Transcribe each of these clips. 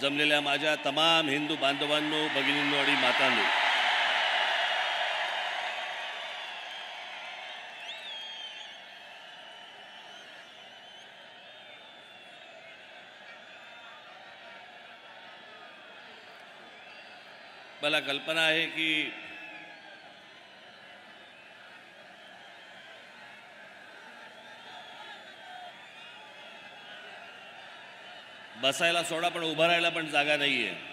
जमलेल्या माझ्या तमाम हिंदू बांधवांनो भगिनींनो आणि मातांनो. मला कल्पना आहे की बसायला सोडा पण उभं राहायला पण जागा नाही आहे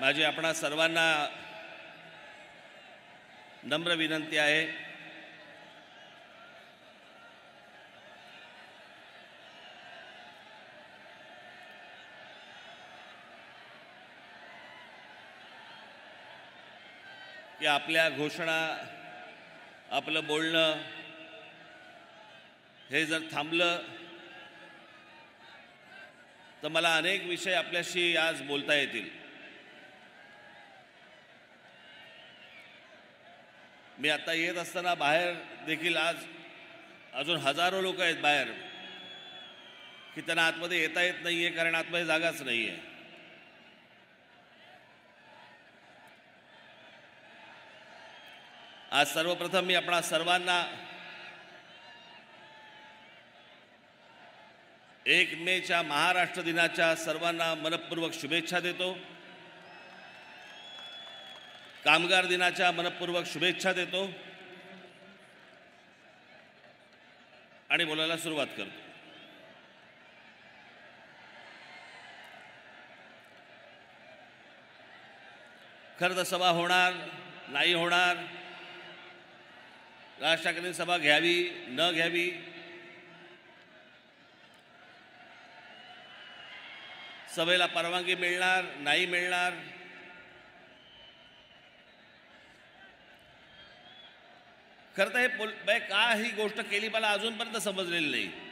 माझी आपणा सर्वांना नम्र विनंती आहे. की आपल्या घोषणा आपलं बोलणं हे जर थांबलं तर मला अनेक विषय आपल्याशी आज बोलता येतील. मी आता येत असताना बाहेर देखील आज अजून हजारो लोक आहेत बाहेर की त्यांना आतमध्ये येता येत नाही आहे कारण आतमध्ये जागाच नाही आहे आज सर्वप्रथम मी आपणा सर्वांना एक मेच्या महाराष्ट्र दिनाच्या सर्वांना मनपूर्वक शुभेच्छा देतो कामगार दिनाच्या मनपूर्वक शुभेच्छा देतो आणि बोलायला सुरुवात करतो खरं तर सभा होणार नाही होणार राज सभा घ्यावी न घ्यावी. सभेला परवानगी मिळणार नाही मिळणार. खरं तर हे पोल का ही गोष्ट केली मला अजूनपर्यंत समजलेली नाही.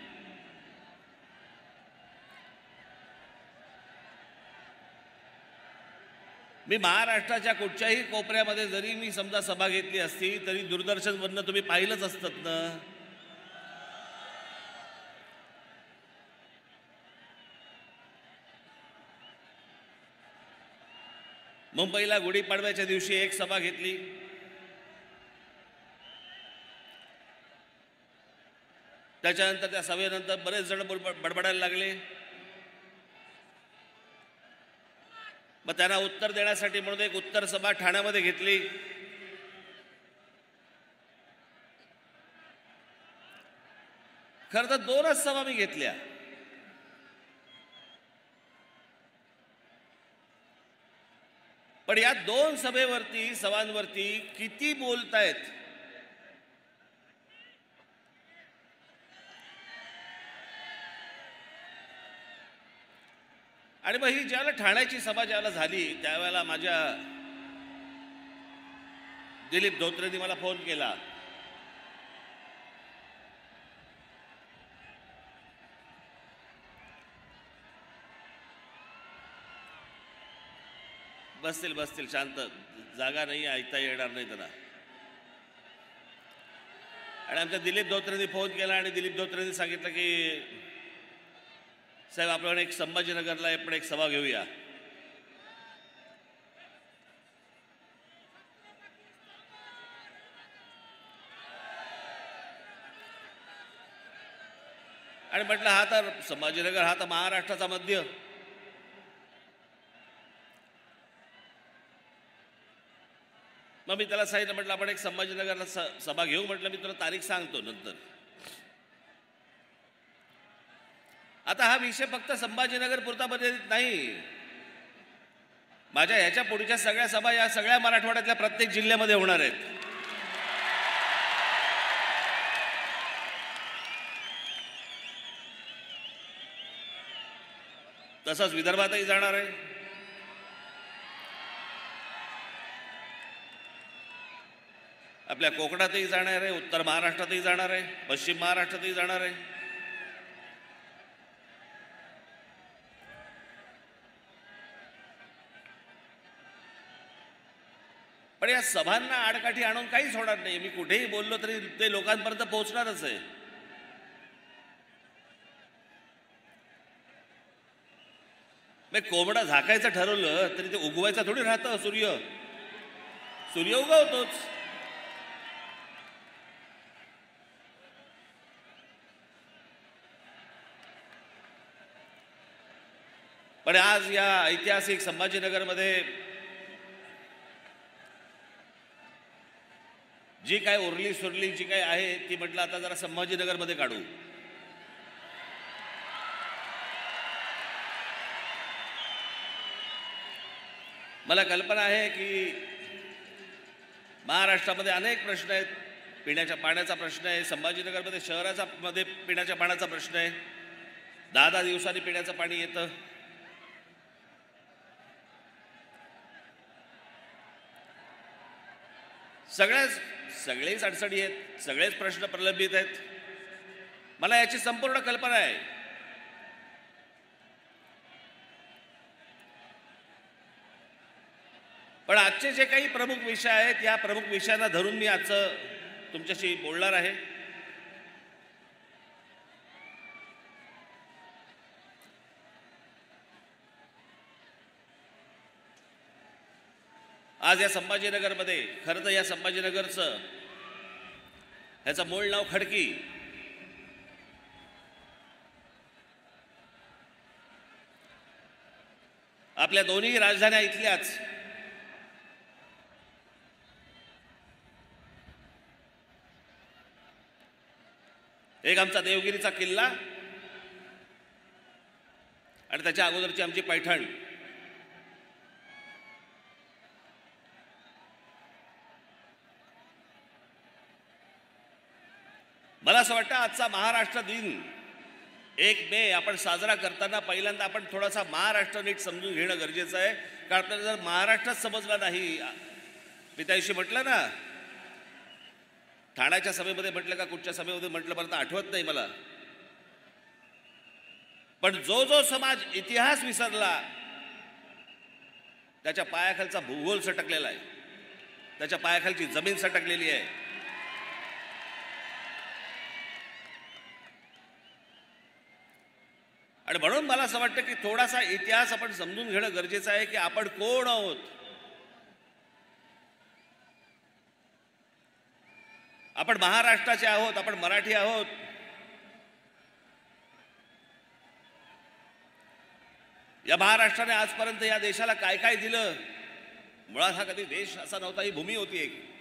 मी महाराष्ट्राच्या कुठच्याही कोपऱ्यामध्ये जरी मी समजा सभा घेतली असती तरी दूरदर्शनवरनं तुम्ही पाहिलंच असतात ना. मुंबईला गुढीपाडव्याच्या दिवशी एक सभा घेतली. त्याच्यानंतर त्या सभेनंतर बरेच जण बडबडायला लागले. मग त्यांना उत्तर देण्यासाठी म्हणून एक उत्तर सभा ठाण्यामध्ये घेतली. खरं तर दोनच सभा मी घेतल्या. पण या दोन सभेवरती सभांवरती किती बोलतायत? आणि मग ही ज्यावेळेला ठाण्याची सभा ज्यावेळेला झाली त्यावेळेला माझ्या दिलीप धोत्रेंनी मला फोन केला. बसतील बसतील शांत. जागा नाही ऐकता येणार नाही त्यांना. आणि आमच्या दिलीप धोत्रेंनी फोन केला आणि दिलीप धोत्रेंनी सांगितलं की साहेब आपण एक संभाजीनगरला आपण एक सभा घेऊया. आणि म्हटलं हा तर संभाजीनगर हा तर महाराष्ट्राचा मध्य. मग मी त्याला सांगितलं म्हटलं आपण एक संभाजीनगरला स- सभा घेऊ म्हटलं मी तुला तारीख सांगतो नंतर. आता हा विषय फक्त संभाजीनगर पुरता मर्यादित नाही. माझ्या ह्याच्या पुढच्या सगळ्या सभा या सगळ्या मराठवाड्यातल्या प्रत्येक जिल्ह्यामध्ये होणार आहेत. तसंच विदर्भातही जाणार आहे. आपल्या कोकणातही जाणार आहे उत्तर महाराष्ट्रातही जाणार आहे पश्चिम महाराष्ट्रातही जाणार आहे. पण या सभांना आडकाठी आणून काहीच होणार नाही. मी कुठेही बोललो तरी ते लोकांपर्यंत पोहोचणारच आहे. मग कोंबडा झाकायचं ठरवलं तरी ते उगवायचं थोडी राहतं सूर्य. सूर्य उगवतोच. पण आज या ऐतिहासिक संभाजीनगरमध्ये जी काय उरली सुरली जी काय आहे ती म्हटलं आता जरा संभाजीनगरमध्ये काढू. मला कल्पना आहे की महाराष्ट्रामध्ये अनेक प्रश्न आहेत. पिण्याच्या पाण्याचा प्रश्न आहे संभाजीनगरमध्ये शहराचा मध्ये पिण्याच्या पाण्याचा प्रश्न आहे. दहा दहा दिवसांनी पिण्याचं पाणी येतं. सगळ्याच सगळेच अडचणी आहेत सगळेच प्रश्न प्रलंबित आहेत. मला याची संपूर्ण कल्पना आहे. पण आजचे जे काही प्रमुख विषय आहेत या प्रमुख विषयांना धरून मी आजचं तुमच्याशी बोलणार आहे. आज या संभाजीनगरमध्ये खरं तर या संभाजीनगरचं ह्याचं मूळ नाव खडकी. आपल्या दोन्ही राजधान्या इथल्याच एक आमचा देवगिरीचा किल्ला आणि त्याच्या अगोदरची आमची पैठण. असं वाटतं आजचा महाराष्ट्र दिन. एक मे आपण साजरा करताना पहिल्यांदा आपण थोडासा महाराष्ट्र नीट समजून घेणं गरजेचं आहे. कारण आपल्याला जर महाराष्ट्रच समजला नाही मी त्याविषयी म्हटलं ना ठाण्याच्या सभेमध्ये म्हटलं का कुठच्या सभेमध्ये म्हटलं परत आठवत नाही मला. पण जो जो समाज इतिहास विसरला त्याच्या पायाखालचा भूगोल सटकलेला आहे. त्याच्या पायाखालची जमीन सटकलेली आहे. आणि म्हणून मला असं वाटतं की थोडासा इतिहास आपण समजून घेणं गरजेचं आहे की आपण कोण आहोत? आपण महाराष्ट्राचे आहोत आपण मराठी आहोत. या महाराष्ट्राने आजपर्यंत या देशाला काय काय दिलं? मुळात हा कधी देश असा नव्हता ही भूमी होती एक.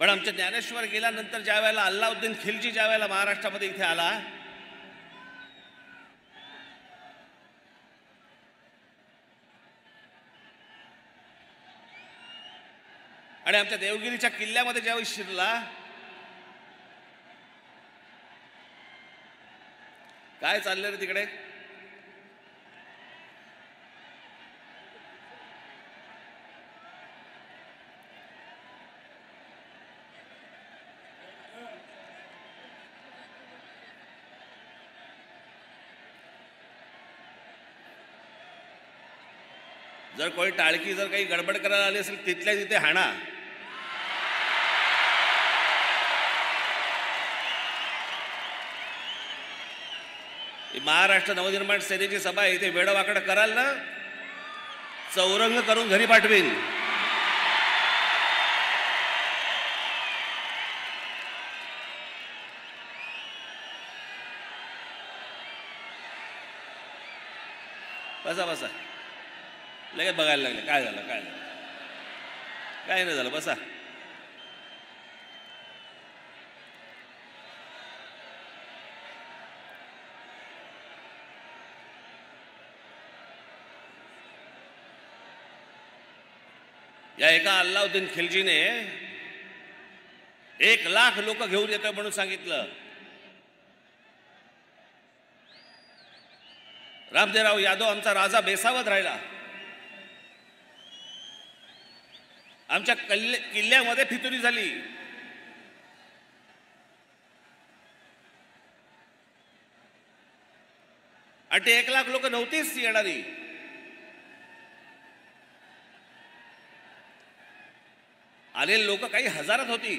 पण आमच्या ज्ञानेश्वर गेल्यानंतर ज्या वेळेला अल्लाउद्दीन खिलजी ज्या वेळेला महाराष्ट्रामध्ये इथे आला आणि आमच्या देवगिरीच्या किल्ल्यामध्ये ज्यावेळी शिरला काय चाललं रे तिकडे? जर कोणी टाळकी जर काही गडबड करायला आली असेल तिथल्या तिथे हाणा. ही महाराष्ट्र नवनिर्माण सेनेची सभा इथे वेडवाकडं कराल ना चौरंग करून घरी पाठवीन. बसा बसा. लगेच बघायला लागले. काय झालं काय झालं? काय नाही झालं बसा. या एका अल्लाउद्दीन खिलजीने एक लाख लोक घेऊन येतोय म्हणून सांगितलं. रामदेवराव यादव आमचा राजा बेसावत राहिला. आमच्या कल्ले किल्ल्यामध्ये फितुरी झाली. आणि ते एक लाख लोक नव्हतीच येणारी. आले लोक काही हजारात होती.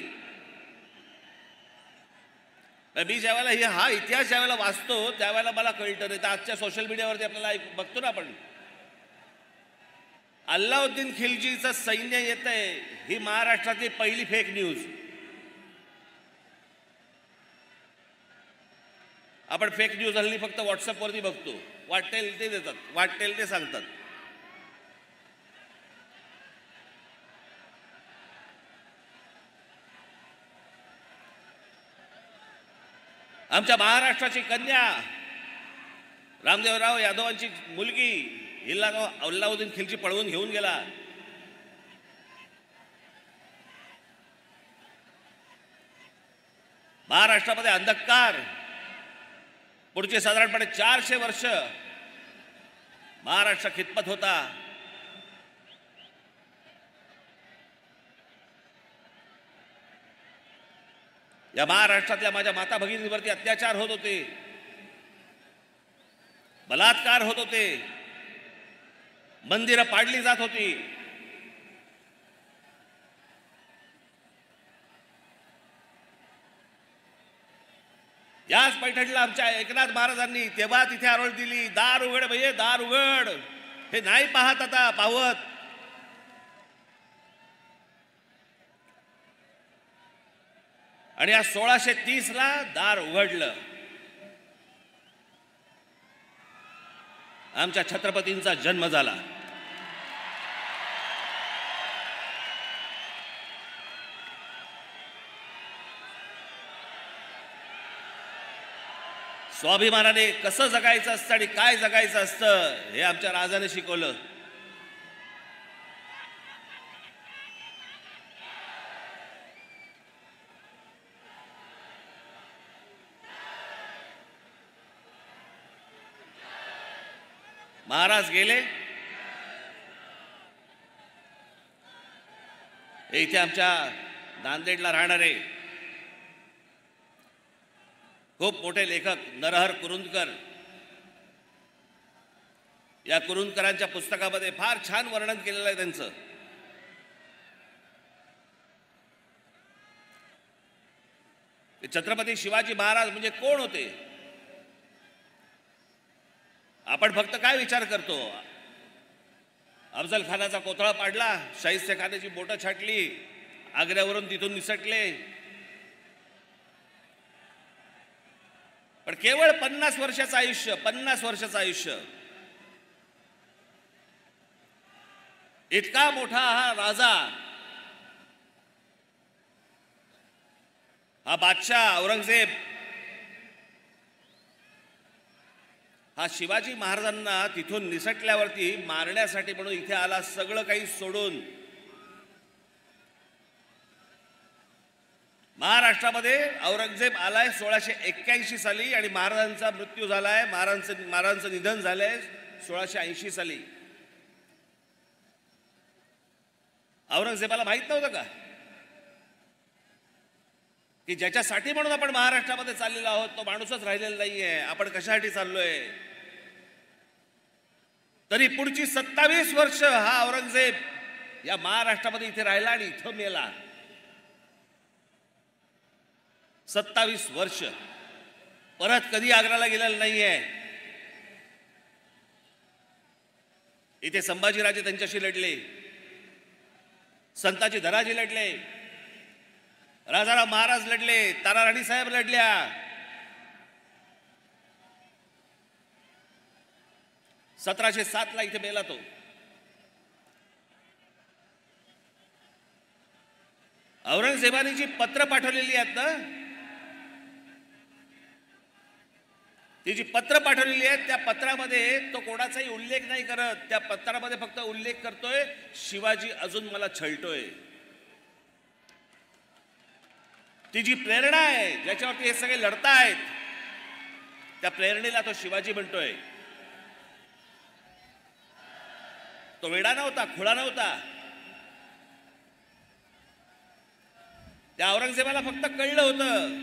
मी ज्या वेळेला हा इतिहास ज्या वेळेला वाचतो त्यावेळेला मला कळतं नाही. तर आजच्या सोशल मीडियावरती आपल्याला बघतो ना आपण. अल्लाउद्दीन खिलजीचं सैन्य येत आहे ही महाराष्ट्रातली पहिली फेक न्यूज आपण फेक न्यूज हल्ली फक्त व्हॉट्सअपवरती बघतो. वाटेल ते देतात वाटेल ते सांगतात. आमच्या महाराष्ट्राची कन्या रामदेवराव यादवांची मुलगी हिला अल्लाउद्दीन खिलजी पळवून घेऊन गेला. महाराष्ट्रामध्ये अंधकार. पुढचे साधारणपणे चारशे वर्ष महाराष्ट्र खितपत होता. या महाराष्ट्रातल्या माझ्या माता भगिनींवरती अत्याचार होत होते. बलात्कार होत होते. मंदिरं पाडली जात होती. याच पैठणीला आमच्या एकनाथ महाराजांनी तेव्हा तिथे आरोळ दिली दार उघड भैये दार उघड. हे नाही पाहत आता पावत आणि या सोळाशे तीस ला दार उघडलं. आमच्या छत्रपतींचा जन्म झाला. स्वाभिमानाने कसं जगायचं असतं आणि काय जगायचं असतं हे आमच्या राजाने शिकवलं. तास गेले. इथे आमच्या नांदेडला राहणारे खूप मोठे लेखक नरहर कुरुंदकर. या कुरुंदकरांच्या पुस्तकामध्ये फार छान वर्णन केलेलं आहे त्यांचं. छत्रपती शिवाजी महाराज म्हणजे कोण होते? आपण फक्त काय विचार करतो? अफजल खानाचा कोथळा पाडला शाहिस्ते खानाची बोटं छाटली आग्र्यावरून तिथून निसटले. पण केवळ पन्नास वर्षाचं आयुष्य पन्नास वर्षाचं आयुष्य. इतका मोठा हा राजा हा बादशाह औरंगजेब हा शिवाजी महाराजांना तिथून निसटल्यावरती मारण्यासाठी म्हणून इथे आला सगळं काही सोडून. महाराष्ट्रामध्ये औरंगजेब आलाय सोळाशे एक्क्याऐंशी साली आणि महाराजांचा मृत्यू झालाय. महाराजांचं महाराजांचं निधन झालंय सोळाशे ऐंशी साली. औरंगजेबाला माहीत नव्हतं का? की ज्याच्यासाठी म्हणून आपण महाराष्ट्रामध्ये चाललेलो आहोत तो माणूसच राहिलेला नाहीये. आपण कशासाठी चाललोय? तरी पुढची सत्तावीस वर्ष हा औरंगजेब या महाराष्ट्रामध्ये इथे राहिला आणि इथं मेला. सत्तावीस वर्ष. परत कधी आग्राला गेलेला नाहीये? इथे संभाजीराजे त्यांच्याशी लढले. संताजी धराजी लढले. राजाराम महाराज लढले तारा राणी साहेब लढल्या. सतराशे सात ला इथे मेला तो. औरंगजेबाने जी पत्र पाठवलेली आहेत ना? ती जी पत्र पाठवलेली आहेत त्या पत्रामध्ये तो कोणाचाही उल्लेख नाही करत. त्या पत्रामध्ये फक्त उल्लेख करतोय शिवाजी अजून मला छळतोय. ती जी प्रेरणा आहे ज्याच्यावरती हे सगळे लढतायत त्या प्रेरणेला तो शिवाजी म्हणतोय. तो वेडा नव्हता खुळा नव्हता. त्या औरंगजेबाला फक्त कळलं होतं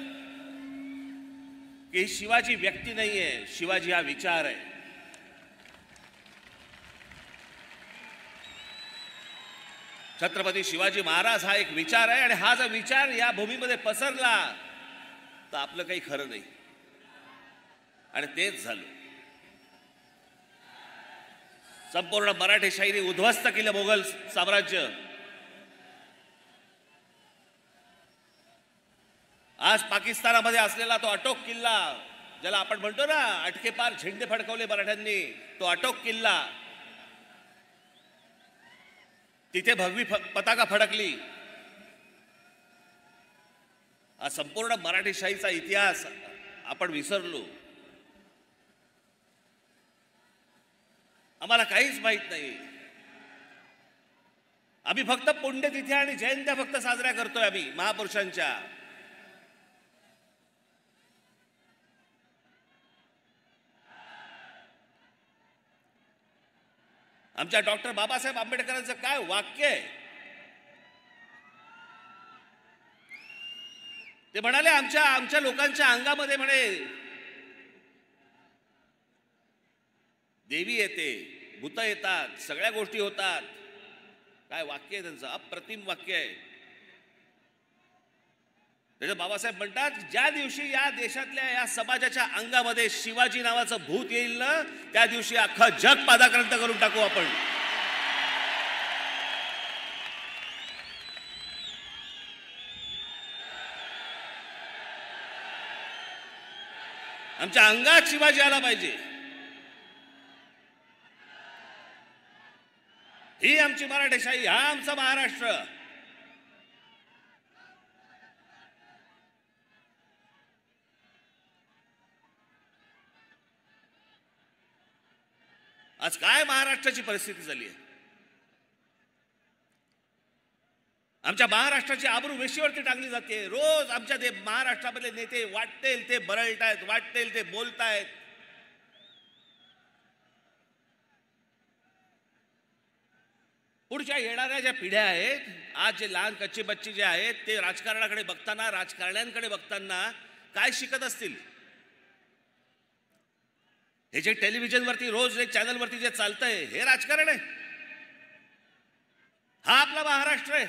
की शिवाजी व्यक्ती नाहीये शिवाजी हा विचार आहे. छत्रपती शिवाजी महाराज हा एक विचार आहे आणि हा जर विचार या भूमीमध्ये पसरला तर आपलं काही खरं नाही. आणि तेच झालं. संपूर्ण मराठी शाहीने उद्ध्वस्त केलं मोगल साम्राज्य. आज पाकिस्तानामध्ये असलेला तो अटोक किल्ला ज्याला आपण म्हणतो ना अटकेपार झेंडे फडकवले मराठ्यांनी तो अटोक किल्ला तिथे भगवी फ- पताका फडकली. हा संपूर्ण मराठी शाहीचा इतिहास आपण विसरलो. आम्हाला काहीच माहीत नाही. आम्ही फक्त पुण्यतिथी आणि जयंत्या फक्त साजऱ्या करतोय आम्ही महापुरुषांच्या. आमच्या डॉक्टर बाबासाहेब आंबेडकरांचं काय वाक्य आहे? ते म्हणाले आमच्या आमच्या लोकांच्या अंगामध्ये म्हणे देवी येते भूत येतात सगळ्या गोष्टी होतात. काय वाक्य आहे त्यांचं? अप्रतिम वाक्य आहे. त्याच्या बाबासाहेब म्हणतात ज्या दिवशी या देशातल्या या समाजाच्या अंगामध्ये शिवाजी नावाचं भूत येईल ना त्या दिवशी अख्खं जग पादाक्रांत करून टाकू आपण. आमच्या अंगात शिवाजी आला पाहिजे. ही आमची मराठीशाही हा आमचा महाराष्ट्र. आज काय महाराष्ट्राची परिस्थिती झाली आहे? आमच्या महाराष्ट्राची आबरू वेशीवरती टाकली जाते. रोज आमच्या ते महाराष्ट्रामधले नेते वाटतेल ते बरळतायत वाटतेल ते बोलतायत. पुढच्या येणाऱ्या ज्या पिढ्या आहेत आज जे लहान कच्चे बच्चे जे आहेत ते राजकारणाकडे बघताना राजकारण्यांकडे बघताना काय शिकत असतील? हे जे टेलिव्हिजनवरती रोज एक चॅनलवरती जे चालतंय हे राजकारण आहे. हा आपला महाराष्ट्र आहे.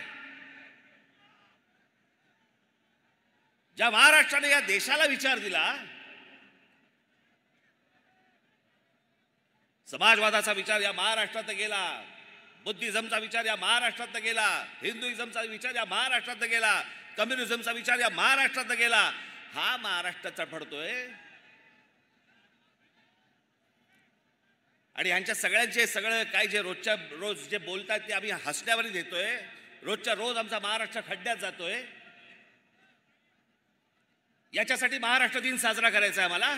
ज्या महाराष्ट्राने या देशाला विचार दिला समाजवादाचा विचार या महाराष्ट्रात गेला बुद्धिझमचा विचार या महाराष्ट्रात गेला हिंदुइझमचा विचार या महाराष्ट्रात गेला कम्युनिझमचा विचार या महाराष्ट्रात गेला हा महाराष्ट्र चढतोय आणि ह्यांच्या सगळ्यांचे सगळं काय जे रोजच्या रोज जे बोलतात ते आम्ही हसण्यावर देतोय. रोजच्या रोज आमचा महाराष्ट्र खड्ड्यात जातोय. याच्यासाठी महाराष्ट्र दिन साजरा करायचा आहे आम्हाला.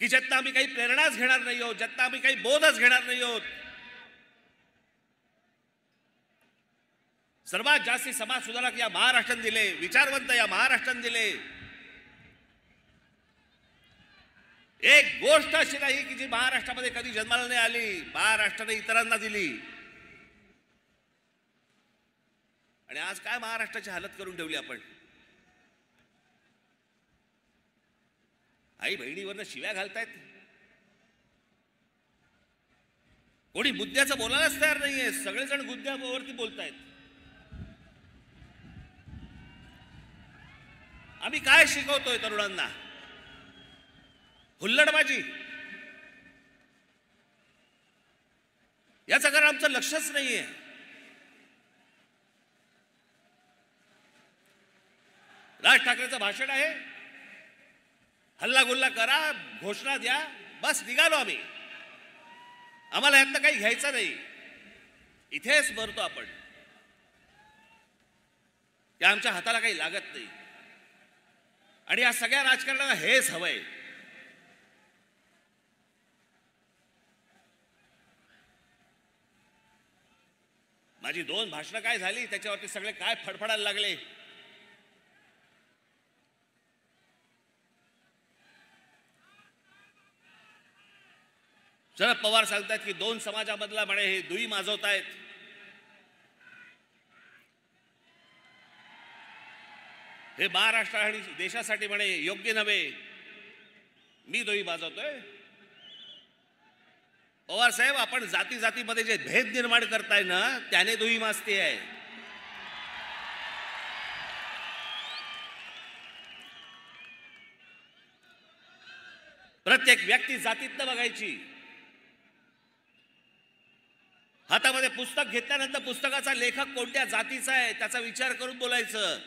की ज्यातनं आम्ही काही प्रेरणाच घेणार नाही आहोत ज्यातनं आम्ही काही बोधच घेणार नाही आहोत. सर्वात जास्ती समाज सुधारक या महाराष्ट्राने दिले विचारवंत या महाराष्ट्राने दिले. एक गोष्ट अशी नाही की जी महाराष्ट्रामध्ये कधी जन्माला नाही आली महाराष्ट्राने इतरांना दिली. आणि आज काय महाराष्ट्राची हालत करून ठेवली आपण? आई बहिणीवरनं शिव्या घालतायत. कोणी मुद्द्याचं बोलायलाच तयार नाहीये. सगळेजण मुद्द्यावरती बोलतायत. आम्ही काय शिकवतोय तरुणांना? हुल्लडबाजी. याचं कारण आमचं लक्षच नाहीये. राज ठाकरेचं भाषण आहे. हल्लागुल्ला करा घोषणा द्या बस निघालो आम्ही. आम्हाला यातनं काही घ्यायचं नाही. इथेच मरतो आपण. या आमच्या हाताला काही लागत नाही. आणि या सगळ्या राजकारणाला हेच हवंय. माझी दोन भाषणं काय झाली? त्याच्यावरती सगळे काय फडफडायला लागले? शरद पवार सांगतायत की दोन समाजामधला म्हणे हे दुई माजवतायत. हे महाराष्ट्र आणि देशासाठी म्हणे योग्य नव्हे. मी दोई माजवतोय. पवार साहेब आपण जाती जातीमध्ये जे भेद निर्माण करताय ना त्याने दुही मास्ती आहे. प्रत्येक व्यक्ती जातीतनं बघायची. हातामध्ये पुस्तक घेतल्यानंतर पुस्तकाचा लेखक कोणत्या जातीचा आहे त्याचा विचार करून बोलायचं.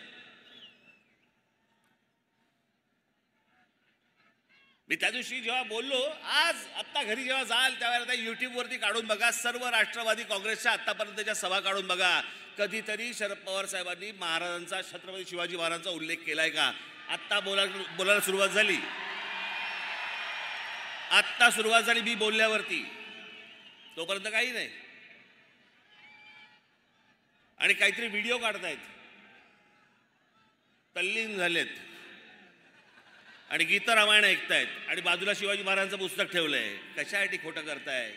मी त्या दिवशी जेव्हा बोललो आज आत्ता घरी जेव्हा जाल त्यावेळेला युट्यूबवरती काढून बघा सर्व राष्ट्रवादी काँग्रेसच्या आत्तापर्यंतच्या सभा काढून बघा. कधीतरी शरद पवार साहेबांनी महाराजांचा छत्रपती शिवाजी महाराजांचा उल्लेख केलाय का? आत्ता बोला बोलायला सुरुवात झाली. आत्ता सुरुवात झाली मी बोलल्यावरती. तोपर्यंत काही नाही. आणि काहीतरी व्हिडिओ काढतायत. तल्लीन झालेत. आणि गीता रामायण ऐकतायत. आणि बाजूला शिवाजी महाराजांचं पुस्तक ठेवलंय. कशासाठी खोटं करताय?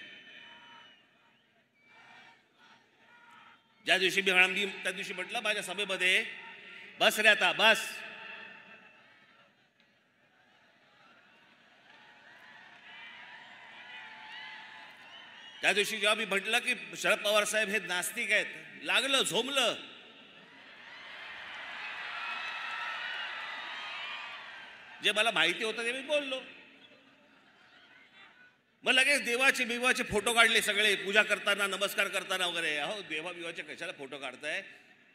ज्या दिवशी मी म्हणा त्या दिवशी म्हटलं माझ्या सभेमध्ये बस रे आता बस. त्या दिवशी जेव्हा मी म्हटलं की शरद पवार साहेब हे नास्तिक आहेत लागलं झोमलं जे मला माहिती होतं ते मी बोललो. मग लगेच देवाचे बिवाचे फोटो काढले सगळे पूजा करताना नमस्कार करताना वगैरे. अहो देवा बिवाचे कशाला फोटो काढताय?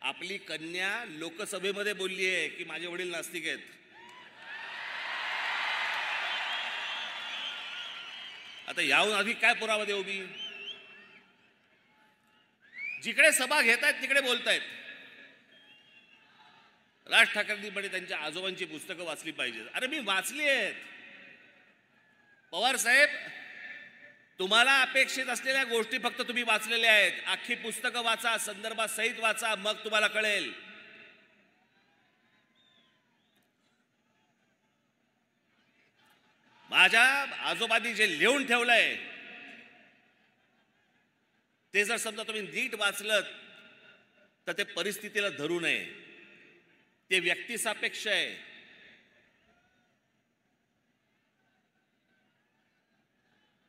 आपली कन्या लोकसभेमध्ये बोलली आहे की माझे वडील नास्तिक आहेत. आता याहून आधी काय पुरावा देऊ मी? जिकडे सभा घेत आहेत तिकडे बोलतायत. राज ठाकरेंनी म्हणे त्यांच्या आजोबांची पुस्तकं वाचली पाहिजेत. अरे मी वाचली आहेत. पवार साहेब तुम्हाला अपेक्षित असलेल्या गोष्टी फक्त तुम्ही वाचलेल्या आहेत. अख्खी पुस्तकं वाचा संदर्भात सहित वाचा मग तुम्हाला कळेल. माझ्या आजोबांनी जे लिहून ठेवलंय ते जर समजा तुम्ही नीट वाचलं तर ते परिस्थितीला धरू नये. ते व्यक्तिसापेक्ष आहे.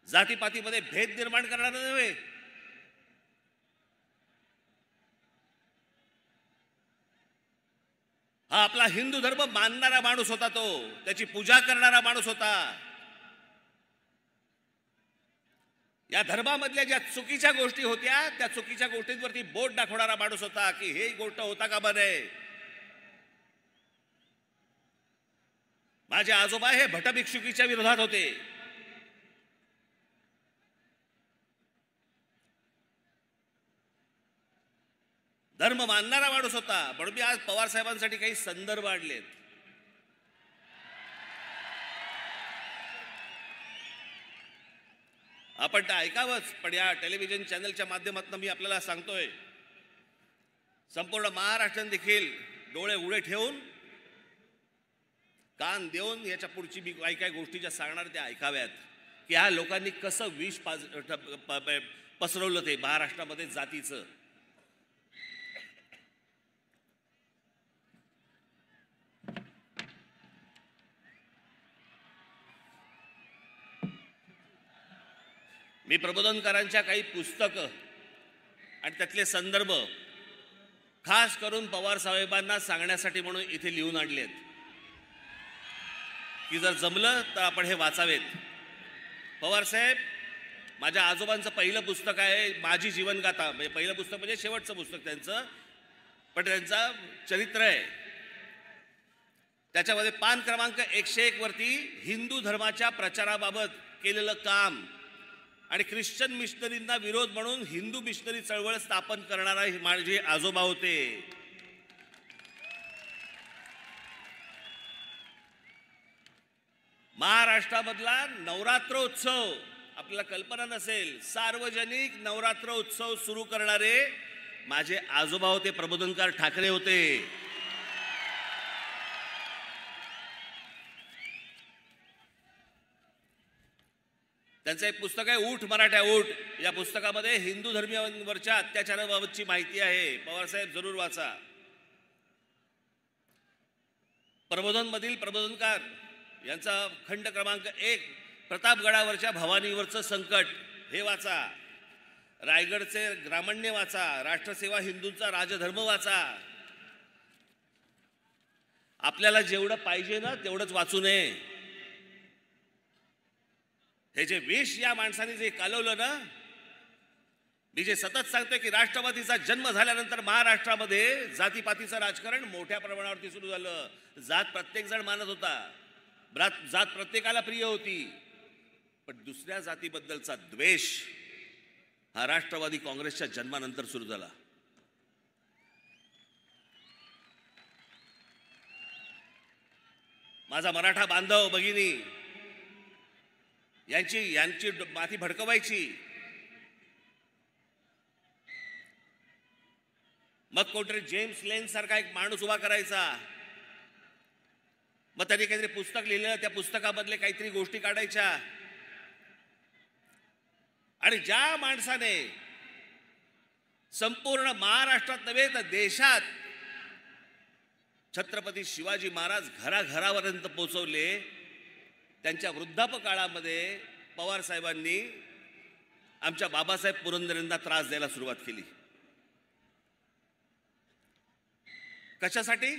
जातीपातीमध्ये भेद निर्माण करणार नव्हे. हा आपला हिंदू धर्म मानणारा माणूस होता तो. त्याची पूजा करणारा माणूस होता. या धर्मामधल्या ज्या चुकीच्या गोष्टी होत्या त्या चुकीच्या गोष्टींवरती बोट दाखवणारा माणूस होता की हे गोष्ट होता का बने माझे आजोबा हे भटभिक्षुकीच्या विरोधात होते. धर्म मानणारा माणूस होता म्हणून मी आज पवार साहेबांसाठी काही संदर्भ आणलेत. आपण तर ऐकावंच पण या टेलिव्हिजन चॅनलच्या माध्यमातून मी आपल्याला सांगतोय संपूर्ण महाराष्ट्रात देखील डोळे उडे ठेवून कान देऊन याच्या पुढची मी काही काही गोष्टी ज्या सांगणार त्या ऐकाव्यात. की ह्या लोकांनी कसं विष पाज प- प- पसरवलं ते महाराष्ट्रामध्ये जातीचं. मी प्रबोधनकारांच्या काही पुस्तकं आणि त्यातले संदर्भ खास करून पवार साहेबांना सांगण्यासाठी म्हणून इथे लिहून आणले आहेत की जर जमलं तर आपण हे वाचावेत. पवार साहेब माझ्या आजोबांचं पहिलं पुस्तक आहे माझी जीवनगाथा. म्हणजे पहिलं पुस्तक म्हणजे शेवटचं पुस्तक त्यांचं. पण त्यांचा चरित्र आहे. त्याच्यामध्ये पान क्रमांक एकशे एक वरती हिंदू धर्माच्या प्रचाराबाबत केलेलं काम. आणि ख्रिश्चन मिशनरींना विरोध म्हणून हिंदू मिशनरी चळवळ स्थापन करणारा माझे आजोबा होते. महाराष्ट्रामधला नवरात्रोत्सव आपल्याला कल्पना नसेल सार्वजनिक नवरात्रोत्सव सुरू करणारे माझे आजोबा होते प्रबोधनकार ठाकरे होते. त्यांचं एक पुस्तक आहे ऊठ मराठ्या ऊठ. या पुस्तकामध्ये हिंदू धर्मियांवरच्या अत्याचाराबाबतची माहिती आहे. पवारसाहेब जरूर वाचा. प्रबोधनमधील प्रबोधनकार यांचा खंड क्रमांक एक प्रतापगडावरच्या भवानीवरचं संकट. हे वाचा. रायगडचे ग्रामण्य वाचा. राष्ट्रसेवा हिंदूंचा राजधर्म वाचा. आपल्याला जेवढं पाहिजे ना तेवढंच वाचू नये. हे जे विष या माणसाने जे कालवलं ना मी जे सतत सांगतोय की राष्ट्रवादीचा जन्म झाल्यानंतर महाराष्ट्रामध्ये जातीपातीचं राजकारण मोठ्या प्रमाणावरती सुरू झालं. जात प्रत्येक जण मानत होता. जात प्रत्येकाला प्रिय होती. पण दुसऱ्या जातीबद्दलचा द्वेष हा राष्ट्रवादी काँग्रेसच्या जन्मानंतर सुरू झाला. माझा मराठा बांधव भगिनी यांची यांची माती भडकवायची. मग कोणतरी जेम्स लेन सारखा एक माणूस उभा करायचा. मग त्यांनी काहीतरी पुस्तक लिहिलं त्या पुस्तकामधले काहीतरी गोष्टी काढायच्या. आणि ज्या माणसाने संपूर्ण महाराष्ट्रात नव्हे तर देशात छत्रपती शिवाजी महाराज घराघरापर्यंत पोहोचवले त्यांच्या वृद्धापकाळामध्ये पवार साहेबांनी आमच्या बाबासाहेब पुरंदरेंना त्रास द्यायला सुरुवात केली. कशासाठी?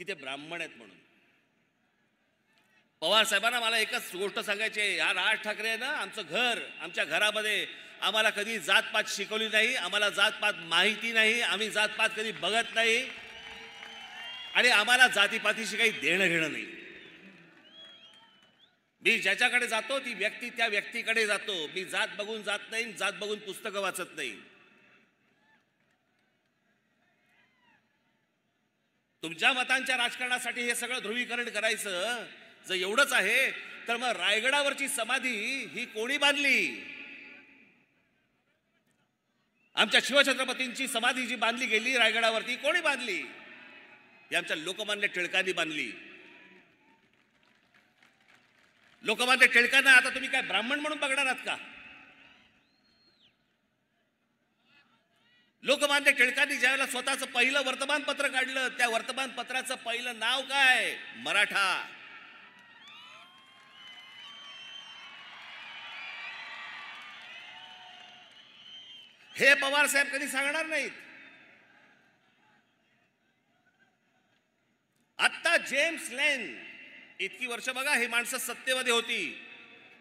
की ते ब्राह्मण आहेत म्हणून. पवार साहेबांना मला एकच गोष्ट सांगायची आहे. या राज ठाकरे आहे ना आमचं घर आमच्या घरामध्ये आम्हाला कधी जातपात शिकवली नाही आम्हाला जातपात माहिती नाही आम्ही जातपात कधी बघत नाही. आणि आम्हाला जातीपातीशी काही देणं घेणं नाही. मी ज्याच्याकडे जातो ती व्यक्ती त्या व्यक्तीकडे जातो. मी जात बघून जात नाही जात बघून पुस्तकं वाचत नाही. तुमच्या मतांच्या राजकारणासाठी हे सगळं ध्रुवीकरण करायचं. जर एवढंच आहे तर मग रायगडावरची समाधी ही कोणी बांधली? आमच्या शिवछत्रपतींची समाधी जी बांधली गेली रायगडावरती कोणी बांधली? ही आमच्या लोकमान्य टिळकांनी बांधली. लोकमान्य टिळकांना आता तुम्ही काय ब्राह्मण म्हणून बघणार आहात का? लोकमान्य टिळकांनी ज्यावेळेला स्वतःचं पहिलं वर्तमानपत्र काढलं त्या वर्तमानपत्राचं पहिलं नाव काय? मराठा. हे पवार साहेब कधी सांगणार नाहीत. आत्ता जेम्स लेन इतकी वर्ष बघा ही माणसं सत्तेमध्ये होती.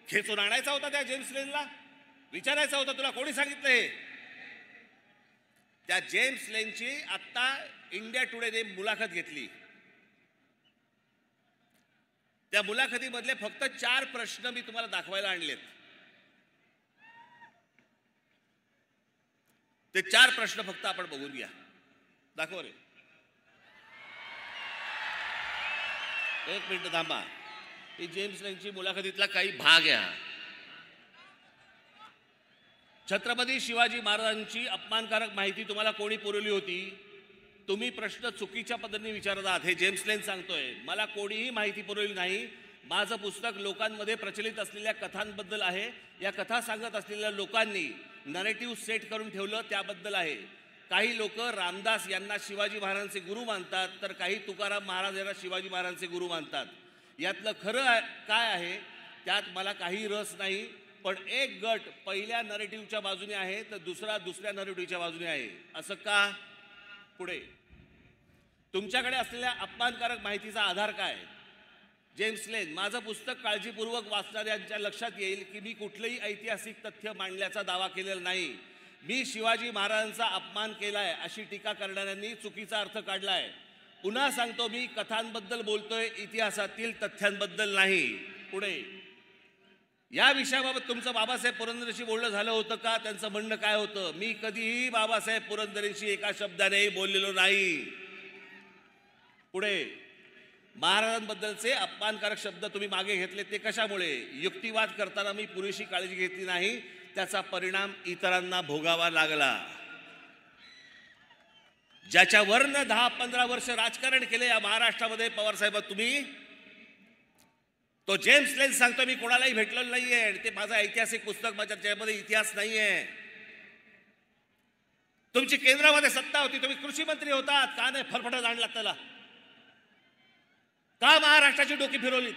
खेचून आणायचा होता त्या जेम्स लेनला? विचारायचा होता तुला कोणी सांगितलं हे त्या जेम्स लेनची आत्ता इंडिया टुडेने मुलाखत घेतली. त्या मुलाखतीमधले फक्त चार प्रश्न मी तुम्हाला दाखवायला आणलेत. ते चार प्रश्न फक्त आपण बघून घ्या. दाखव रे. एक मिनिट थांबा. ही जेम्स लेनची मुलाखतीतला काही भाग आहे छत्रपती शिवाजी महाराजांची अपमानकारक माहिती तुम्हाला कोणी पुरवली होती? तुम्ही प्रश्न चुकीच्या पद्धतीने विचारत आहात हे जेम्स लेन सांगतोय. मला कोणीही माहिती पुरवली नाही. माझं पुस्तक लोकांमध्ये प्रचलित असलेल्या कथांबद्दल आहे. या कथा सांगत असलेल्या लोकांनी नरेटिव्ह सेट करून ठेवलं त्याबद्दल आहे. काही लोक रामदास यांना शिवाजी महाराजांचे गुरु मानतात तर काही तुकाराम महाराज यांना शिवाजी महाराजांचे गुरु मानतात. यातलं खरं काय आहे? त्यात मला काही रस नाही. पण एक गट पहिल्या नरेटिव्हच्या बाजूने आहे तर दुसरा दुसऱ्या नरेटिव्हच्या बाजूने आहे. असं का? पुढे. तुमच्याकडे असलेल्या अपमानकारक माहितीचा आधार काय? जेम्स लेन माझं पुस्तक काळजीपूर्वक वाचणाऱ्यांच्या लक्षात येईल की मी कुठलंही ऐतिहासिक तथ्य मांडल्याचा दावा केलेला नाही. मी शिवाजी महाराजांचा अपमान केला आहे अशी टीका करणाऱ्यांनी चुकीचा अर्थ काढला आहे पुन्हा सांगतो मी कथांबद्दल बोलतोय इतिहासातील तथ्यांबद्दल नाही. पुढे. या विषयाबाबत तुमचं बाबासाहेब पुरंदरेशी बोलणं झालं होतं का? त्यांचं म्हणणं काय होतं? मी कधीही बाबासाहेब पुरंदरेशी एका शब्दानेही बोललेलो नाही. पुढे महाराजांबद्दलचे अपमानकारक शब्द तुम्ही मागे घेतले ते कशामुळे? युक्तिवाद करताना मी पुरेशी काळजी घेतली नाही त्याचा परिणाम इतरांना भोगावा लागला. ज्याच्यावरनं दहा पंधरा वर्ष राजकारण केले या महाराष्ट्रामध्ये पवारसाहेब तुम्ही? तो जेम्स लेन सांगतो मी कोणालाही भेटलेलो नाही आणि ते माझं ऐतिहासिक पुस्तक माझ्या त्यामध्ये इतिहास नाही आहे तुमची केंद्रामध्ये सत्ता होती तुम्ही कृषी मंत्री होतात का नाही फरफटत आणला त्याला? का महाराष्ट्राची डोकी फिरवली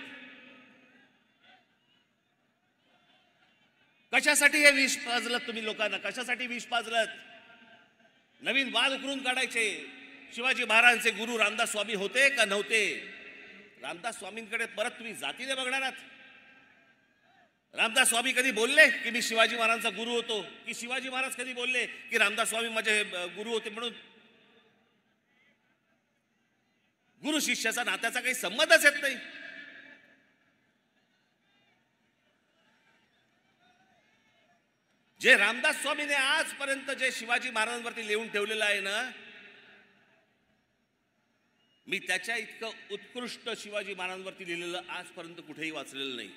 कशासाठी हे विष पाजलत तुम्ही लोकांना? कशासाठी विष पाजलत? नवीन वाद उकरून काढायचे. शिवाजी महाराजांचे गुरु रामदास स्वामी होते का नव्हते? रामदास स्वामींकडे परत तुम्ही जातीने बघणार आहात. रामदास स्वामी कधी बोलले की मी शिवाजी महाराजांचा गुरु होतो? की शिवाजी महाराज कधी बोलले की रामदास स्वामी माझे गुरु होते म्हणून? गुरु शिष्याचा नात्याचा काही संबंधच येत नाही. जे रामदास स्वामीने आजपर्यंत जे शिवाजी महाराजांवरती लिहून ठेवलेलं आहे ना मी त्याच्या इतकं उत्कृष्ट शिवाजी महाराजांवरती लिहिलेलं आजपर्यंत कुठेही वाचलेलं नाही.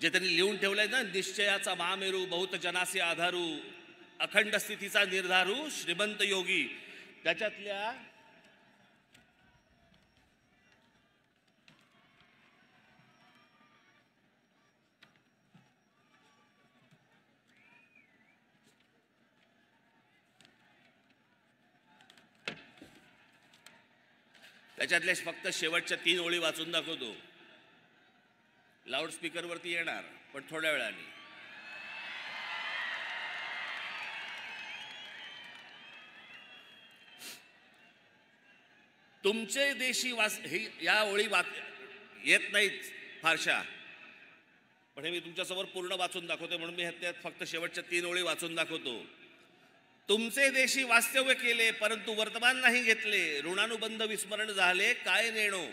जे त्यांनी लिहून ठेवलंय ना निश्चयाचा महामेरू बहुत जनासे आधारू अखंड स्थितीचा निर्धारू श्रीमंत योगी त्याच्यातल्या त्याच्यातल्या फक्त शेवटच्या तीन ओळी वाचून दाखवतो. लाऊडस्पीकरवरती येणार पण थोड्या वेळाने. तुमचे देशी वास हे या ओळी वाच येत नाहीत फारशा. पण हे मी तुमच्यासमोर पूर्ण वाचून दाखवतो म्हणून मी त्यात फक्त शेवटच्या तीन ओळी वाचून दाखवतो. तुमचे देशी वास्तव्य केले परंतु वर्तमान नाही घेतले. ऋणानुबंध विस्मरण झाले. काय नेणो?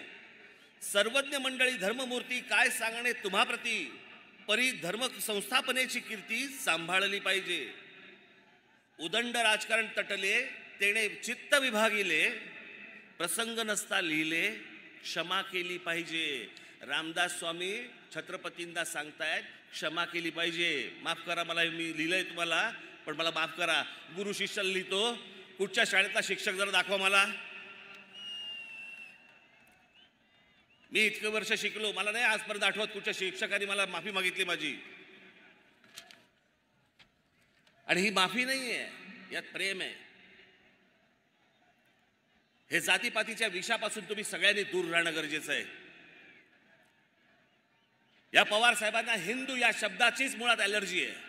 सर्वज्ञ मंडळी धर्ममूर्ती काय सांगणे तुम्हाप्रती परी धर्म संस्थापनेची कीर्ती सांभाळली पाहिजे. उदंड राजकारण तटले तेणे चित्त विभागिले प्रसंग नसता लिहिले क्षमा केली पाहिजे. रामदास स्वामी छत्रपतींना सांगतायत क्षमा केली पाहिजे. माफ करा मला मी लिहिलंय तुम्हाला पण मला माफ करा. गुरु शिष्याला लिहितो कुठच्या शाळेतला शिक्षक जरा दाखवा मला. मी इतकं वर्ष शिकलो. मला नाही आजपर्यंत आठवत कुठच्या शिक्षकाने मला माफी मागितली माझी. आणि ही माफी नाही आहे यात प्रेम आहे. हे जातीपातीच्या विषापासून तुम्ही सगळ्यांनी दूर राहणं गरजेचं आहे. या पवार साहेबांना हिंदू या शब्दाचीच मुळात ॲलर्जी आहे.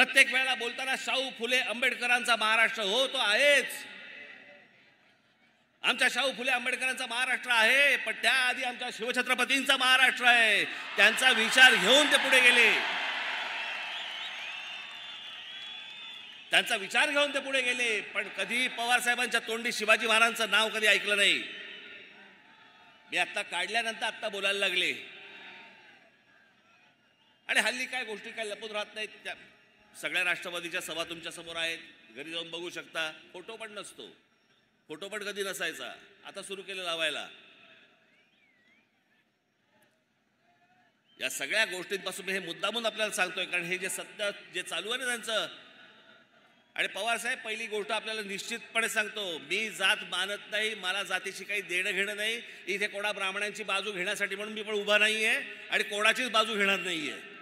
प्रत्येक वेळेला बोलताना शाहू फुले आंबेडकरांचा महाराष्ट्र हो तो आहेच. आमच्या शाहू फुले आंबेडकरांचा महाराष्ट्र आहे पण त्याआधी आमच्या शिवछत्रपतींचा महाराष्ट्र आहे. त्यांचा विचार घेऊन ते पुढे गेले. त्यांचा विचार घेऊन ते पुढे गेले पण कधी पवार साहेबांच्या तोंडी शिवाजी महाराजांचं नाव कधी ऐकलं नाही. मी आता काढल्यानंतर आता बोलायला लागले. आणि हल्ली काय गोष्टी काय लपून राहत नाहीत त्या सगळ्या राष्ट्रवादीच्या सभा तुमच्यासमोर आहेत. घरी जाऊन बघू शकता. फोटो पण नसतो. फोटो पण कधी नसायचा. आता सुरू केलं लावायला. या सगळ्या गोष्टींपासून मी हे मुद्दामून आपल्याला सांगतोय कारण हे जे सत्य जे चालू आहे ना त्यांचं आणि पवार साहेब पहिली गोष्ट आपल्याला निश्चितपणे सांगतो मी जात मानत नाही मला जातीशी काही देणं घेणं नाही इथे कोणा ब्राह्मणांची बाजू घेण्यासाठी म्हणून मी पण उभा नाहीये आणि कोणाचीच बाजू घेणार नाहीये.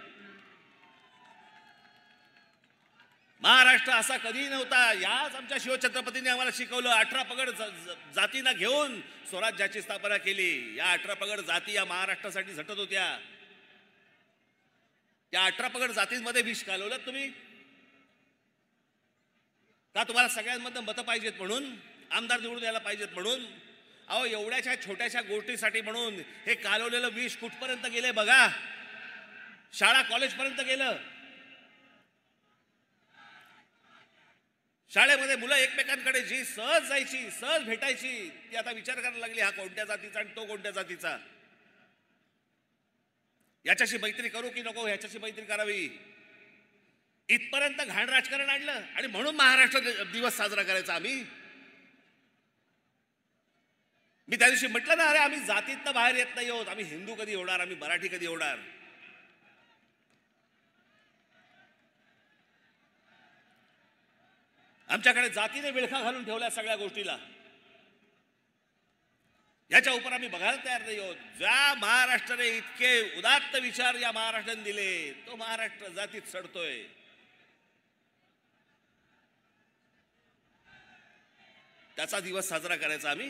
महाराष्ट्र असा कधीही नव्हता. याच आमच्या शिवछत्रपतींनी आम्हाला शिकवलं अठरा पगड ज- जातींना घेऊन स्वराज्याची स्थापना केली. या अठरा पगड जाती या महाराष्ट्रासाठी झटत होत्या. त्या अठरा पगड जातींमध्ये विष घालवलं तुम्ही? का तुम्हाला सगळ्यांमधनं मतं पाहिजेत म्हणून? आमदार निवडून यायला पाहिजेत म्हणून? अहो एवढ्याशा छोट्याशा गोष्टीसाठी म्हणून हे कालवलेलं विष कुठपर्यंत गेले बघा? शाळा कॉलेजपर्यंत गेलं. शाळेमध्ये मुलं एकमेकांकडे जी सहज जायची सहज भेटायची ती आता विचार करायला लागली हा कोणत्या जातीचा आणि तो कोणत्या जातीचा? याच्याशी मैत्री करू की नको ह्याच्याशी मैत्री करावी? इथपर्यंत घाण राजकारण आणलं आणि म्हणून महाराष्ट्र दिवस साजरा करायचा आम्ही. मी त्या दिवशी म्हटलं ना अरे आम्ही जातीतनं बाहेर येत नाही आहोत. आम्ही हिंदू कधी होणार? आम्ही मराठी कधी होणार? आमच्याकडे जातीने विळखा घालून ठेवल्या सगळ्या गोष्टीला. याच्या उपर आम्ही बघायला तयार नाही आहोत. ज्या महाराष्ट्राने इतके उदात्त विचार या महाराष्ट्राने दिले तो महाराष्ट्र जातीत सडतोय. त्याचा दिवस साजरा करायचा आम्ही.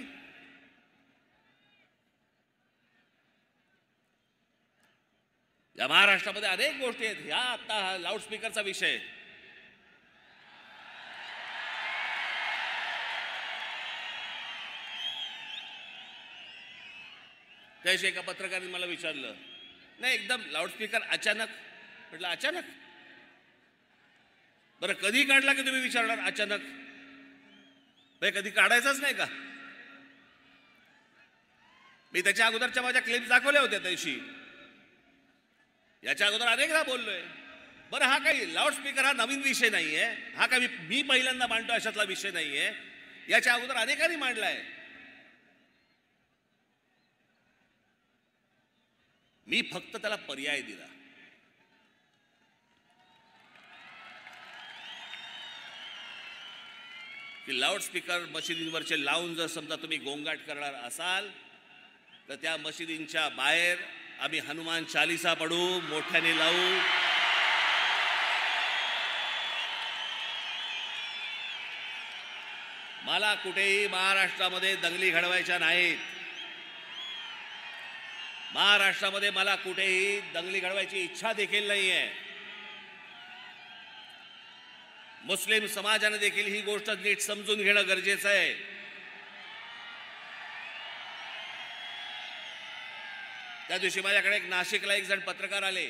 या महाराष्ट्रामध्ये अनेक गोष्टी आहेत. ह्या आता हा लाऊडस्पीकरचा विषय. त्याशी एका पत्रकाराने मला विचारलं नाही एकदम लाऊडस्पीकर अचानक. म्हटलं अचानक? बरं कधी काढला की तुम्ही विचारणार अचानक? भाई कधी काढायचाच नाही का? मी त्याच्या अगोदरच्या माझ्या क्लिप्स दाखवल्या होत्या त्याशी. याच्या अगोदर अनेकदा बोललोय. बरं हा काही लाऊडस्पीकर हा नवीन विषय नाहीये. हा काही मी पहिल्यांदा मांडतो अशातला विषय नाहीये. याच्या अगोदर अनेकांनी मांडलाय. मी फक्त त्याला पर्याय दिला. की लाऊडस्पीकर मशिदींवरचे लावून जर समजा तुम्ही गोंगाट करणार असाल तर त्या मशिदींच्या बाहेर आम्ही हनुमान चालिसा पडू मोठ्याने लावू. मला कुठेही महाराष्ट्रामध्ये दंगली घडवायच्या नाहीत. महाराष्ट्रामध्ये मला कुठेही दंगली घडवायची इच्छा देखील नाही आहे मुस्लिम समाजाने देखील ही गोष्ट नीट समजून घेणं गरजेचं आहे. त्या दिवशी माझ्याकडे एक नाशिकला एक जण पत्रकार आले.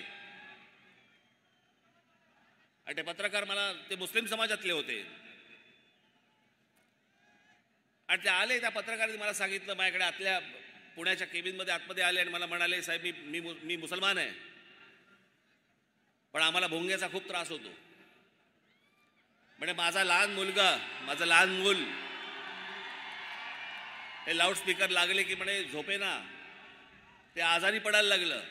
आणि ते पत्रकार मला ते मुस्लिम समाजातले होते. आणि ते आले त्या पत्रकाराने मला सांगितलं माझ्याकडे आतल्या पुण्याच्या केबिनमध्ये आतमध्ये आले आणि मला म्हणाले साहेब मी मी मी मुसलमान आहे. पण आम्हाला भोंग्याचा खूप त्रास होतो. म्हणजे माझा लहान मुलगा माझं लहान मूल. हे लाऊडस्पीकर लागले की म्हणे झोपे ना. ते आजारी पडायला लागलं.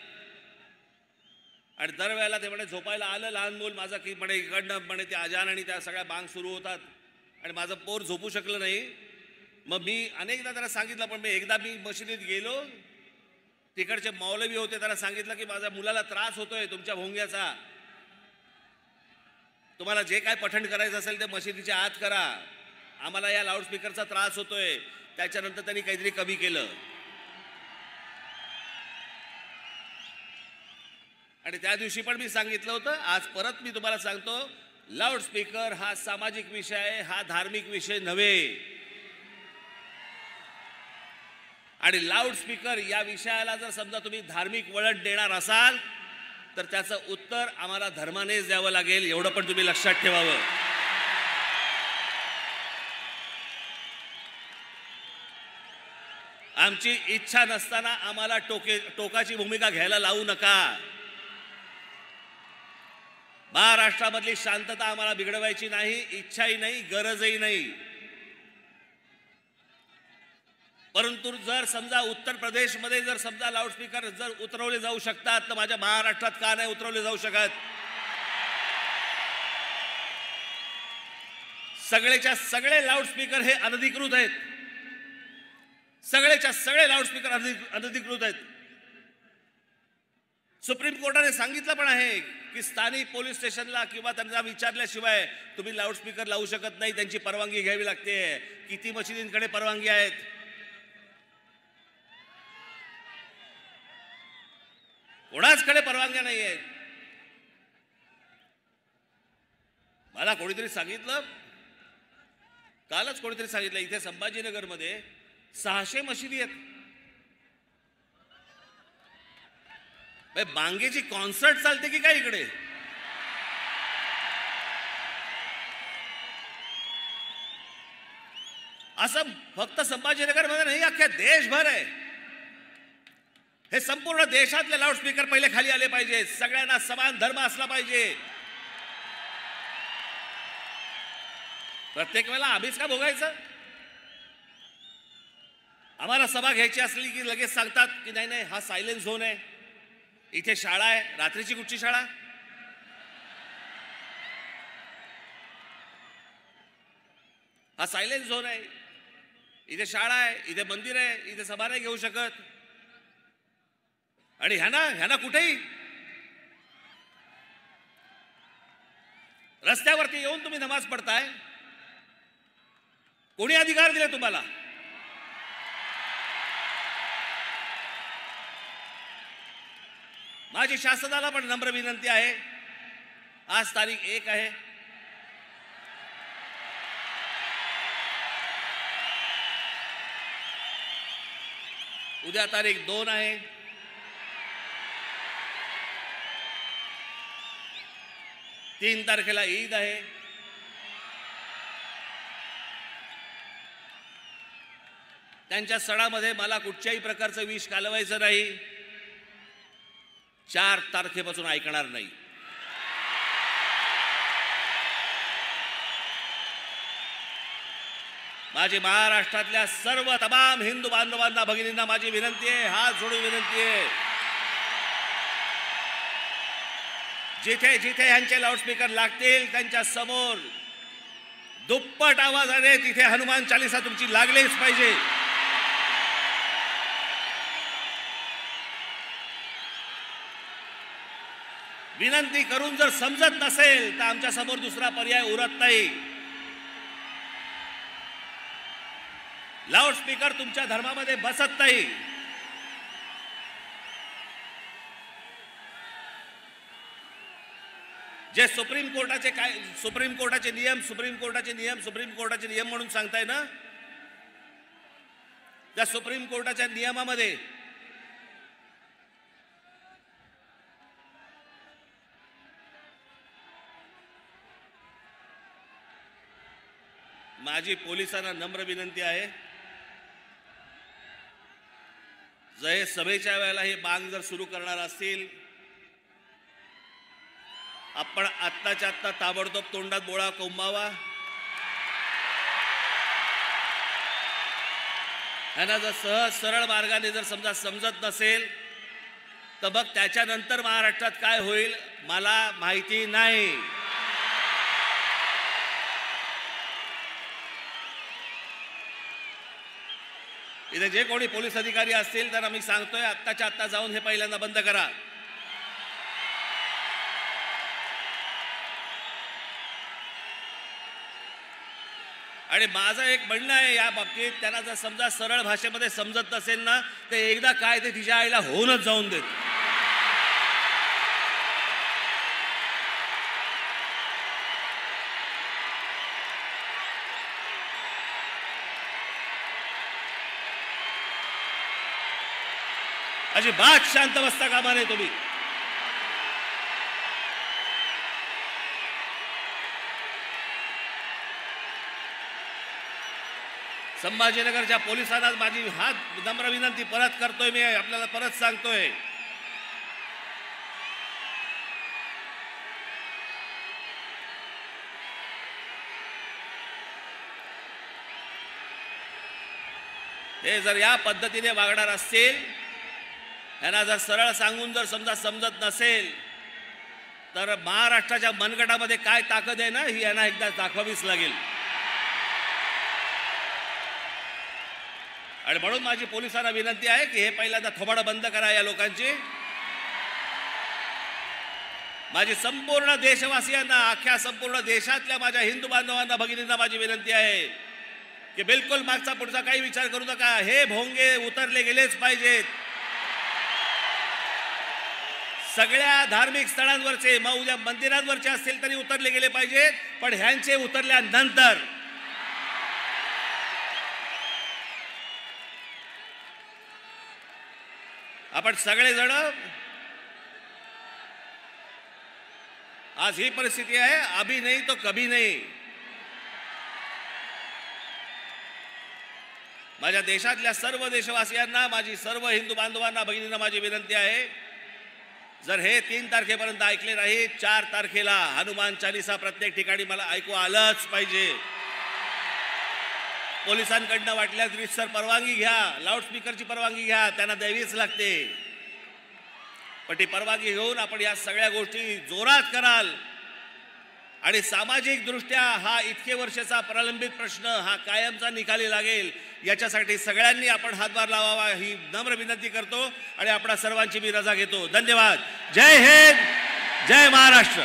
आणि दरवेळेला ते म्हणे झोपायला आलं लहान मूल माझं की म्हणे इकडनं म्हणे ते अजान आणि त्या सगळ्या बांग सुरू होतात आणि माझं पोर झोपू शकलं नाही. मग मी अनेकदा त्याला सांगितलं पण मी एकदा मी मशिदीत गेलो तिकडचे मौलवी होते त्याला सांगितलं की माझ्या मुलाला त्रास होतोय तुमच्या भोंग्याचा. तुम्हाला जे काय पठण करायचं असेल ते मशिदीच्या आत करा. आम्हाला या लाऊडस्पीकरचा त्रास होतोय. त्याच्यानंतर त्यांनी काहीतरी कमी केलं. आणि त्या दिवशी पण मी सांगितलं होतं आज परत मी तुम्हाला सांगतो लाऊडस्पीकर हा सामाजिक विषय आहे हा धार्मिक विषय नव्हे. आणि लाऊडस्पीकर या विषयाला जर समजा तुम्ही धार्मिक वळण देणार असाल तर त्याचं उत्तर आम्हाला धर्मानेच द्यावं लागेल एवढं पण तुम्ही लक्षात ठेवावं. आमची इच्छा नसताना आम्हाला टोके टोकाची भूमिका घ्यायला लावू नका. महाराष्ट्रामधली शांतता आम्हाला बिघडवायची नाही इच्छाही नाही गरजही नाही. परंतु जर समजा उत्तर प्रदेशमध्ये जर समजा लाऊडस्पीकर जर उतरवले जाऊ शकतात तर माझ्या महाराष्ट्रात का नाही उतरवले जाऊ शकत? सगळेच्या सगळे लाऊडस्पीकर हे अनधिकृत आहेत. सगळेच्या सगळे लाऊडस्पीकर अनधिक- अनधिकृत आहेत. सुप्रीम कोर्टाने सांगितलं पण आहे की स्थानिक पोलीस स्टेशनला किंवा त्यांना विचारल्याशिवाय तुम्ही लाऊडस्पीकर लावू शकत नाही त्यांची परवानगी घ्यावी लागते. किती मशिदींकडे परवानगी आहेत? कोणाचकडे परवानग्या नाही आहेत मला कोणीतरी सांगितलं? कालच कोणीतरी सांगितलं इथे संभाजीनगरमध्ये सहाशे मशिदी आहेत. बांगेची कॉन्सर्ट चालते की काय इकडे? असं फक्त संभाजीनगरमध्ये नाही अख्ख्या देशभर आहे. हे संपूर्ण देशातले लाऊडस्पीकर पहिले खाली आले पाहिजे. सगळ्यांना समान धर्म असला पाहिजे. प्रत्येक वेळेला आम्हीच का भोगायचं? आम्हाला सभा घ्यायची असली की लगेच सांगतात की नाही नाही हा सायलेन्स झोन आहे. इथे शाळा आहे. रात्रीची कुठची शाळा? हा सायलेन्स झोन आहे. इथे शाळा आहे इथे मंदिर आहे इथे सभा नाही घेऊ शकत. आणि ह्याना ह्याना कुठेही रस्त्यावरती येऊन तुम्ही नमाज पडताय कोणी अधिकार दिले तुम्हाला? माझी शासनाला पण नम्र विनंती आहे. आज तारीख एक आहे. उद्या तारीख दोन आहे. तीन तारखेला ईद आहे. त्यांच्या सणामध्ये मला कुठच्याही प्रकारचं विष घालवायचं नाही. चार तारखेपासून ऐकणार नाही. माझी महाराष्ट्रातल्या सर्व तमाम हिंदू बांधवांना भगिनींना माझी विनंती आहे हात जोडून विनंती आहे. जिथे जिथे ह्यांचे लाऊडस्पीकर लागतील त्यांच्यासमोर दुप्पट आवाजाने तिथे हनुमान चालिसा तुमची लागलीच पाहिजे. विनंती करून जर समजत नसेल तर आमच्यासमोर दुसरा पर्याय उरत नाही. लाऊडस्पीकर तुमच्या धर्मामध्ये बसत नाही. जे सुप्रीम कोर्टाचे काय सुप्रीम कोर्टाचे नियम सुप्रीम कोर्टाचे नियम सुप्रीम कोर्टाचे नियम म्हणून सांगताय ना? त्या सुप्रीम कोर्टाच्या नियमामध्ये माझी पोलिसांना नम्र विनंती आहे जय सभेच्या वेळेला हे बांग जर सुरू करणार असतील आपण आत्ताच्या आत्ता ताबडतोब तोंडात बोळा कोंबावा. त्यांना जर सहज सरळ मार्गाने जर समजा समजत नसेल तर मग त्याच्यानंतर महाराष्ट्रात काय होईल मला माहिती नाही. इथे जे कोणी पोलीस अधिकारी असतील त्यांना मी सांगतोय आत्ताच्या आत्ता जाऊन हे पहिल्यांदा बंद करा. आणि माझं एक म्हणणं आहे या बाबतीत त्यांना जर समजा सरळ भाषेमध्ये समजत नसेल ना तर एकदा काय ते तिच्या आईला होऊनच जाऊन देत अजिबात शांत बसता कामा नये तुम्ही. संभाजीनगरच्या पोलिसांना माझी हात नम्र विनंती. परत करतोय मी. आपल्याला परत सांगतोय. हे जर या पद्धतीने वागणार असतील यांना जर सरळ सांगून जर समजा समजत नसेल तर महाराष्ट्राच्या मनगटामध्ये काय ताकद आहे ना ही यांना एकदा दाखवावीच लागेल. आणि म्हणून माझी पोलिसांना विनंती आहे की हे पहिल्यांदा थोबाडं बंद करा या लोकांची. माझी संपूर्ण देशवासियांना अख्ख्या संपूर्ण देशातल्या माझ्या हिंदू बांधवांना भगिनींना माझी विनंती आहे की बिलकुल मागचा पुढचा काही विचार करू नका. हे भोंगे उतरले गेलेच पाहिजेत. सगळ्या धार्मिक स्थळांवरचे मग उद्या मंदिरांवरचे असतील तरी उतरले गेले पाहिजेत पण ह्यांचे उतरल्यानंतर आपण सगळेजण आज ही परिस्थिती आहे. अभी नाही तो कभी नाही. माझ्या देशातल्या सर्व देशवासियांना माझी सर्व हिंदू बांधवांना भगिनींना माझी विनंती आहे. जर हे तीन तारखेपर्यंत ऐकले नाही चार तारखेला हनुमान चालिसा प्रत्येक ठिकाणी मला ऐकू आलंच पाहिजे. पोलिसांकडनं वाटल्यास रीतसर परवानगी घ्या लाऊडस्पीकरची परवानगी घ्या त्यांना द्यावीच लागते. पण ती परवानगी घेऊन आपण या सगळ्या गोष्टी जोरात कराल. आणि सामाजिक दृष्ट्या हा इतके वर्षाचा प्रलंबित प्रश्न हा कायमचा निकाली लागेल. याच्यासाठी सगळ्यांनी आपण हातभार लावावा ही नम्र विनंती करतो. आणि आपणा सर्वांची मी रजा घेतो. धन्यवाद. जय हिंद जय महाराष्ट्र.